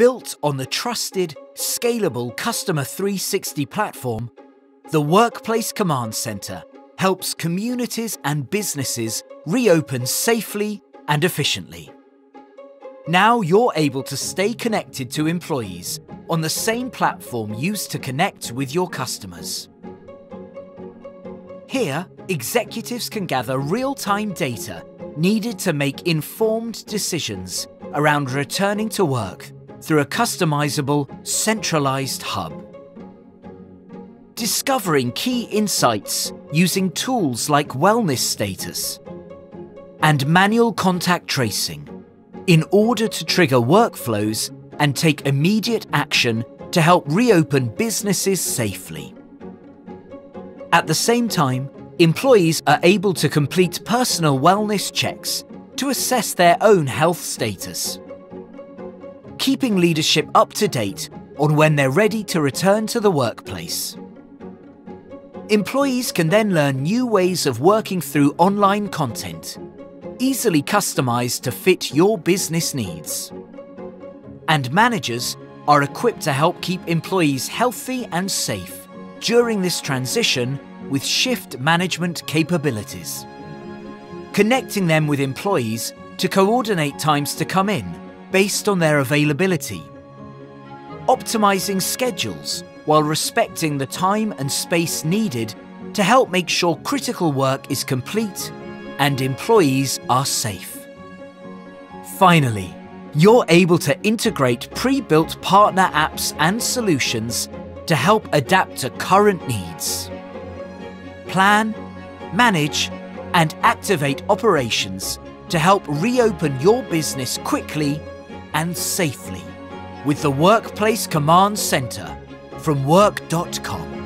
Built on the trusted, scalable Customer 360 platform, the Workplace Command Center helps communities and businesses reopen safely and efficiently. Now you're able to stay connected to employees on the same platform used to connect with your customers. Here, executives can gather real-time data needed to make informed decisions around returning to work through a customizable, centralized hub. Discovering key insights using tools like wellness status and manual contact tracing in order to trigger workflows and take immediate action to help reopen businesses safely. At the same time, employees are able to complete personal wellness checks to assess their own health status keeping leadership up to date on when they're ready to return to the workplace. Employees can then learn new ways of working through online content, easily customized to fit your business needs. And managers are equipped to help keep employees healthy and safe during this transition with shift management capabilities. Connecting them with employees to coordinate times to come in based on their availability. Optimizing schedules while respecting the time and space needed to help make sure critical work is complete and employees are safe. Finally, you're able to integrate pre-built partner apps and solutions to help adapt to current needs. Plan, manage and activate operations to help reopen your business quickly and safely with the Workplace Command Center from work.com.